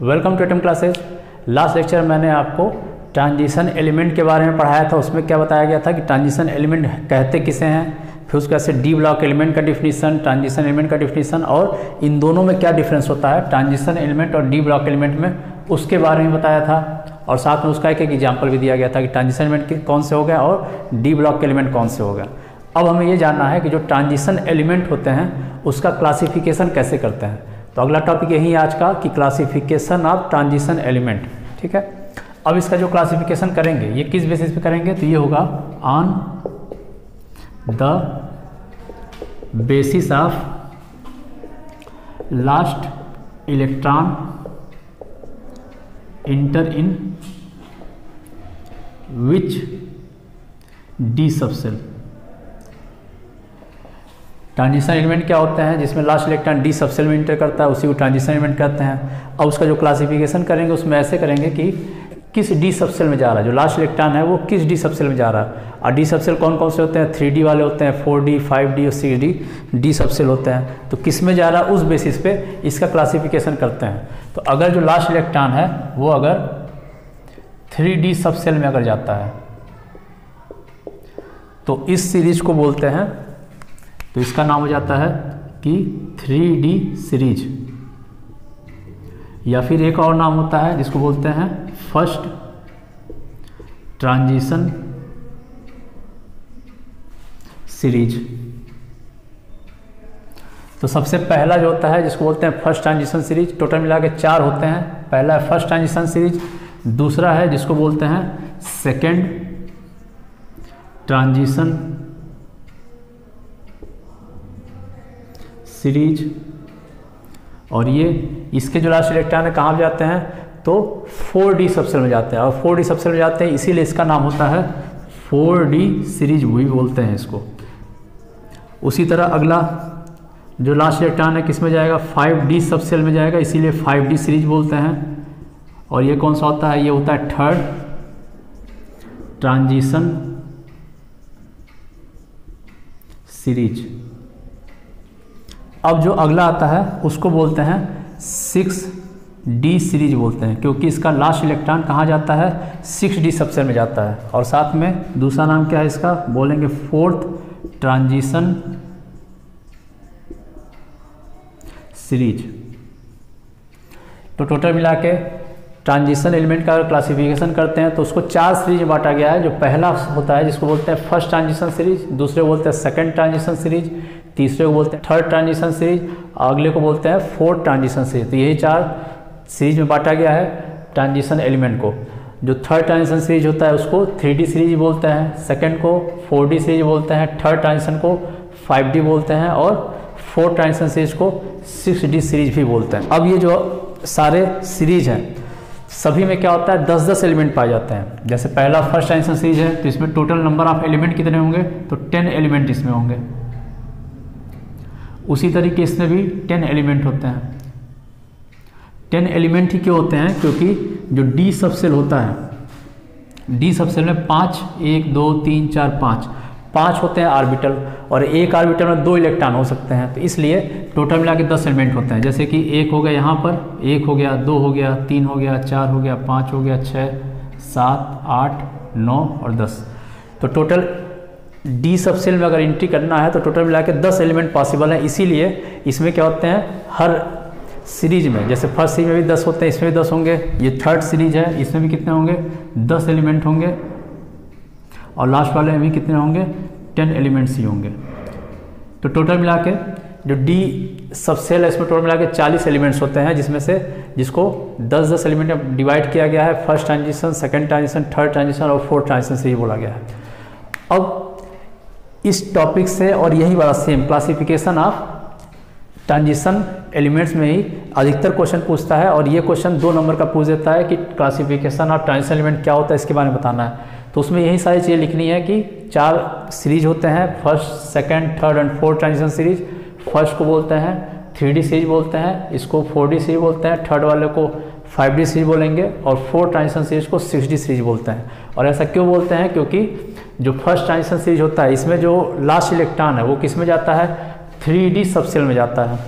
Welcome to atom classes last lecture मैंने आपको transition element के बारे में पढ़ाया था। उसमें क्या बताया गया था कि ट्रांजिशन एलिमेंट कहते किसे हैं, फिर उसके बाद से डी ब्लॉक एलिमेंट का डिफिनीसन ट्रांजिशन एलिमेंट का डिफिनीसन और इन दोनों में क्या डिफरेंस होता है? ट्रांजिशन एलिमेंट और डी ब्लॉक एलिमेंट में उसके बारे में बताया था। और साथ में उसका एक एग्ज़ाम्पल भी दिया गया था कि ट्रांजिशन एलिमेंट कौन से हो गया और डी ब्लॉक एलिमेंट कौन से हो गया अब हमें ये जानना है कि जो ट्रांजिशन एलिमेंट होते हैं, उसका क्लासिफिकेशन कैसे करते हैं? तो अगला टॉपिक यही है आज का कि क्लासिफिकेशन ऑफ़ ट्रांजिशन एलिमेंट ठीक है? अब इसका जो क्लासिफिकेशन करेंगे, ये किस बेसिस पे करेंगे? तो ये होगा on the basis of last electron enter in which D subshell transition element क्या होते हैं? जिसमें लास्ट इलेक्ट्रॉन डी सबसेल में इंटर करता है, उसी को ट्रांजिशन एलिमेंट कहते हैं। अब उसका जो क्लासिफिकेशन करेंगे, उसमें ऐसे करेंगे कि किस डी सबसेल में जा रहा है? जो लास्ट इलेक्ट्रॉन है, वो किस डी सबसेल में जा रहा है? और डी सबसेल कौन कौन से होते हैं? थ्री डी वाले होते हैं फोर डी फाइव डी और सिक्स डी डी सबसेल होते हैं। तो किसमें जा रहा है? उस बेसिस पे इसका क्लासिफिकेशन करते हैं। तो अगर जो लास्ट इलेक्ट्रॉन है, वो अगर थ्री डी सबसेल में अगर जाता है तो इस सीरीज़ को बोलते हैं तो इसका नाम हो जाता है कि थ्री डी सीरीज़। या फिर एक और नाम होता है जिसको बोलते हैं फ़र्स्ट ट्रांजिशन सीरीज़। तो सबसे पहला जो होता है जिसको बोलते हैं फ़र्स्ट ट्रांजिशन सीरीज़, टोटल मिला के चार होते हैं। पहला है फ़र्स्ट ट्रांजिशन सीरीज़, दूसरा है जिसको बोलते हैं सेकेंड ट्रांजिशन सीरीज़ और ये इसके जो लास्ट इलेक्ट्रॉन है कहाँ जाते हैं? तो 4D सबसेल में जाते हैं। और 4D सबसेल में जाते हैं, इसीलिए इसका नाम होता है 4D सीरीज़ भी बोलते हैं इसको। उसी तरह अगला जो लास्ट इलेक्ट्रॉन है किसमें जाएगा 5D सबसेल में जाएगा, इसीलिए 5D सीरीज़ बोलते हैं। और ये कौन सा होता है? ये होता है थर्ड ट्रांजिशन सीरीज़ अब जो अगला आता है, उसको बोलते हैं सिक्स डी सीरीज़ बोलते हैं, क्योंकि इसका लास्ट इलेक्ट्रॉन कहाँ जाता है? सिक्स डी सबसेल में जाता है। और साथ में दूसरा नाम क्या है इसका? बोलेंगे फोर्थ ट्रांजिशन सीरीज़ तो टोटल मिला के ट्रांजिशन एलिमेंट का अगर क्लासिफिकेशन करते हैं तो उसको चार सीरीज़ बांटा गया है, जो पहला होता है, जिसको बोलते हैं फ़र्स्ट ट्रांजिशन सीरीज़ दूसरे बोलते हैं सेकंड ट्रांजिशन सीरीज़ तीसरे को बोलते हैं थर्ड ट्रांजिशन सीरीज़ अगले को बोलते हैं फोर्थ ट्रांजिशन सीरीज़ तो यही चार सीरीज़ में बांटा गया है ट्रांजिशन एलिमेंट को। जो थर्ड ट्रांजिशन सीरीज़ होता है उसको थ्री सीरीज़ बोलते हैं सेकेंड को फोर सीरीज़ बोलते हैं थर्ड ट्रांजिशन को फाइव बोलते हैं और फोर्थ ट्रांजिशन सीरीज़ को सिक्स सीरीज़ भी बोलते हैं। अब ये जो सारे सीरीज़ हैं, सभी में क्या होता है, दस दस एलिमेंट पाए जाते हैं। जैसे पहला फ़र्स्ट ट्रांजिशन सीरीज़ है तो इसमें टोटल नंबर ऑफ़ एलिमेंट कितने होंगे तो टेन एलिमेंट इसमें होंगे। उसी तरीके इसमें भी टेन एलिमेंट होते हैं। टेन एलिमेंट ही क्यों होते हैं? क्योंकि जो डी सबसेल होता है डी सबसेल में पाँच, एक, दो, तीन, चार, पाँच। पाँच होते हैं आर्बिटल और एक आर्बिटल में दो इलेक्ट्रॉन हो सकते हैं। तो इसलिए टोटल मिला के दस एलिमेंट होते हैं। जैसे कि एक हो गया यहाँ पर, एक हो गया, दो हो गया, तीन हो गया, चार हो गया, पाँच हो गया छः सात, आठ, नौ और दस। तो टोटल डी सबसेल में अगर एंट्री करना है तो टोटल मिला के दस एलिमेंट पॉसिबल है। इसीलिए इसमें क्या होते हैं? हर सीरीज़ में, जैसे फ़र्स्ट सीरीज़ में भी दस होते हैं, इसमें भी दस होंगे। ये थर्ड सीरीज़ है, इसमें भी कितने होंगे? दस एलिमेंट होंगे। और लास्ट वाले में भी कितने होंगे? टेन एलिमेंट्स ही होंगे। तो टोटल मिला के जो डी सबसेल है, इसमें टोटल मिला के चालीस एलिमेंट्स होते हैं, जिसमें से जिसको दस दस एलिमेंट डिवाइड किया गया है। First transition second transition third transition और फोर्थ ट्रांजिशन से ही बोला गया है। अब इस टॉपिक से और यही वाला same classification of transition elements में ही अधिकतर क्वेश्चन पूछता है और ये क्वेश्चन दो नंबर का पूछ देता है कि क्लासिफिकेशन ऑफ़ ट्रांजिशन एलिमेंट क्या होता है, इसके बारे में बताना है। तो उसमें यही सारी चीज़ें लिखनी है कि चार सीरीज़ होते हैं first second third and fourth transition series first को बोलते हैं थ्री सीरीज़ बोलते हैं, इसको फोर सीरीज़ बोलते हैं थर्ड वाले को फाइव सीरीज़ बोलेंगे और फोर्थ ट्रांजिशन सीरीज़ को सिक्स सीरीज़ बोलते हैं। और ऐसा क्यों बोलते हैं? क्योंकि जो फ़र्स्ट ट्रांजिशन सीरीज़ होता है, इसमें जो लास्ट इलेक्ट्रॉन है, वो किसमें जाता है? थ्री डी सबसेल में जाता है।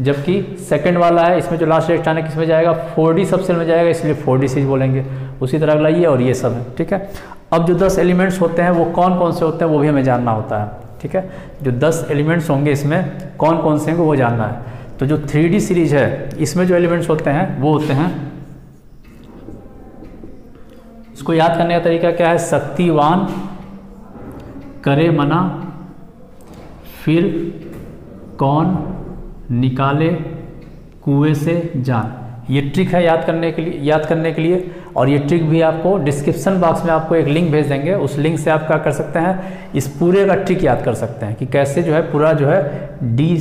जबकि सेकंड वाला है, इसमें जो लास्ट इलेक्ट्रॉन है किसमें जाएगा? फोर डी सबसेल में जाएगा, इसलिए फोर डी सीरीज़ बोलेंगे। उसी तरह अगला ये और ये सब है, ठीक है? अब जो दस एलिमेंट्स होते हैं, वो कौन कौन से होते हैं, वो भी हमें जानना होता है, ठीक है? जो दस एलिमेंट्स होंगे इसमें कौन कौन से होंगे वो जानना है। तो जो थ्री सीरीज़ है, इसमें जो एलिमेंट्स होते हैं, वो होते हैं, इसको याद करने का तरीका क्या है? शक्तिवान करे मना, फिर कौन निकाले कुएँ से जान? ये ट्रिक है याद करने के लिए, याद करने के लिए। और ये ट्रिक भी आपको डिस्क्रिप्शन बॉक्स में आपको एक लिंक भेज देंगे। उस लिंक से आप क्या कर सकते हैं? इस पूरे का ट्रिक याद कर सकते हैं कि कैसे जो है पूरा जो है डी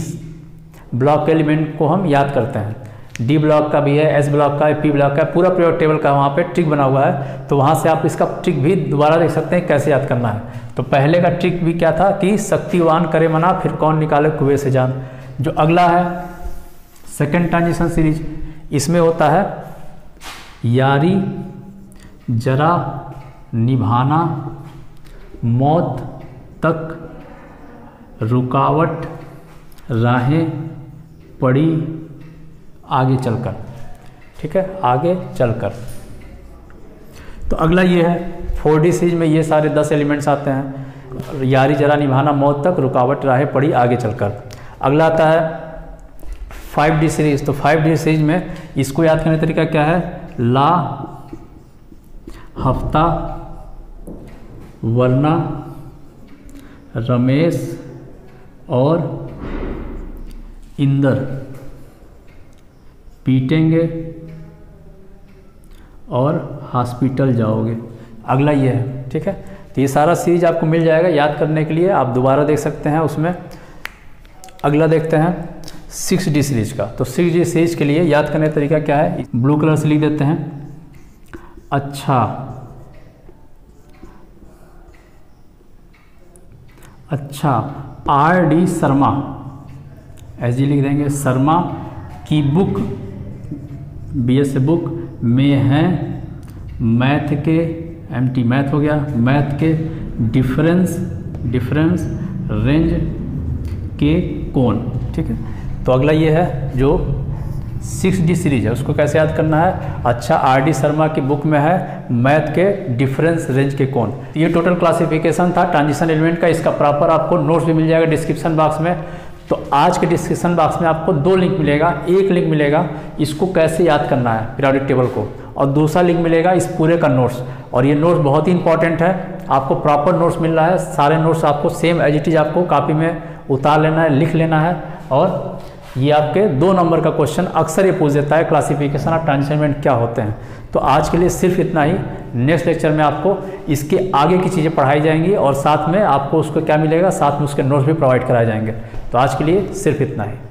ब्लॉक एलिमेंट को हम याद करते हैं। डी ब्लॉक का भी है एस ब्लॉक का है पी ब्लॉक का है, पूरा प्रयोग टेबल का वहाँ पे ट्रिक बना हुआ है। तो वहाँ से आप इसका ट्रिक भी दोबारा देख सकते हैं कैसे याद करना है। तो पहले का ट्रिक भी क्या था कि शक्तिवान करे मना, फिर कौन निकाले, कुएँ से जान। जो अगला है सेकेंड ट्रांजिशन सीरीज़ इसमें होता है, यारी, जरा, निभाना, मौत तक, रुकावट, राहें, पड़ी आगे चलकर। ठीक है? आगे चलकर। तो अगला ये है, फोर डी सीरीज़ में ये सारे दस एलिमेंट्स आते हैं। यारी जरा निभाना, मौत तक रुकावट, राहें पड़ी, आगे चलकर। अगला आता है फाइव डी सीरीज़। तो फाइव डी सीरीज़ में इसको याद करने का तरीका क्या है? ला, हफ़्ता, वरना, रमेश और इंदर। पीटेंगे और हॉस्पिटल जाओगे। अगला ये है, ठीक है? तो ये सारा सीरीज़ आपको मिल जाएगा याद करने के लिए। आप दोबारा देख सकते हैं उसमें। अगला देखते हैं सिक्स डी सीरीज़ का। तो सिक्स डी सीरीज़ के लिए याद करने का तरीका क्या है? ब्लू कलर से लिख देते हैं। अच्छा। अच्छा R D Sharma. S G लिख देंगे, शर्मा की बुक। बी एस बुक में हैं मैथ के एम टी मैथ हो गया। मैथ के डिफरेंस डिफरेंस रेंज के कौन ठीक है? तो अगला ये है जो सिक्स डी सीरीज़ है। उसको कैसे याद करना है? अच्छा आर डी शर्मा की बुक में है मैथ के डिफरेंस रेंज के कौन ये टोटल क्लासिफिकेशन था। ट्रांजिशन एलिमेंट का इसका प्रॉपर आपको नोट्स भी मिल जाएगा डिस्क्रिप्शन बॉक्स में। तो आज के डिस्क्रिप्शन बॉक्स में आपको दो लिंक मिलेगा, एक लिंक मिलेगा, इसको कैसे याद करना है पीरियोडिक टेबल को, और दूसरा लिंक मिलेगा इस पूरे का नोट्स। और ये नोट्स बहुत ही इंपॉर्टेंट है, आपको प्रॉपर नोट्स मिल रहा है, सारे नोट्स आपको सेम एज इट इज़ आपको कापी में उतार लेना है, लिख लेना है, और ये आपके दो नंबर का क्वेश्चन अक्सर ये पूछ देता है क्लासिफिकेशन ऑफ़ ट्रांसमेंट क्या होते हैं। तो आज के लिए सिर्फ़ इतना ही नेक्स्ट लेक्चर में आपको इसके आगे की चीज़ें पढ़ाई जाएँगी, और साथ में आपको उसको क्या मिलेगा, साथ में उसके नोट्स भी प्रोवाइड कराए जाएँगे। तो आज के लिए सिर्फ़ इतना ही।